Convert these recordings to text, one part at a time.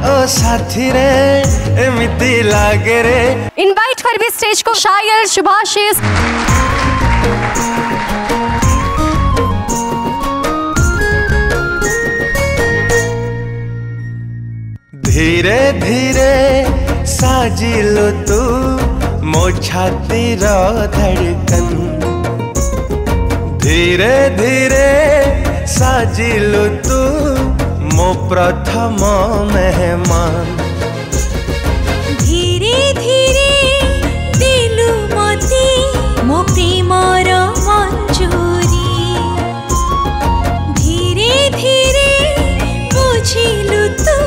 ओ साथी रे एमिति लागे रे। इनवाइट कर भी स्टेज को शायर शुभाशीष। धीरे धीरे साजी लो तू मो छाती रो धड़कन। धीरे धीरे साजी लो प्रथम मेहमान धीरे धीरे दिलु मते मो प्रेमर मंजूरी। धीरे धीरे बुझिलु तु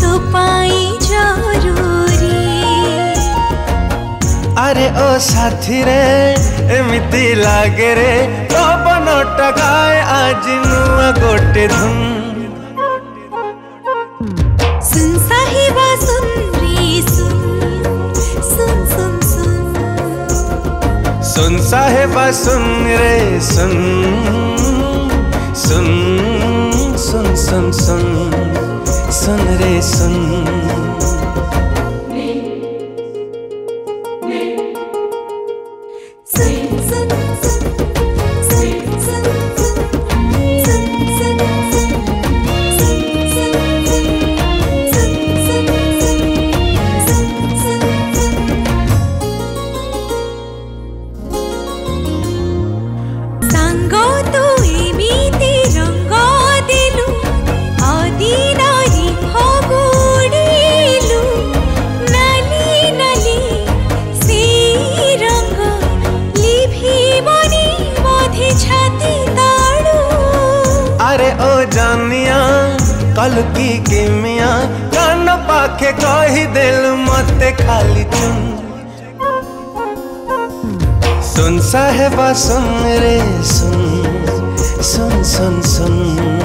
तो पाई ज़रूरी। अरे ओ साथी रे एमिति लागे रे तो पवनटा गाए आज नुआ गोटे धुन। सुन साहेबा सुन रे सुन। सुन सुन सुन सुन। सुन रे सुन। अरे ओ जानिया, कल की किमिया कान पाखे कही दिल मत खाली चुन सुन साहेबा, सुन रे, सुन सुन सुन सुन।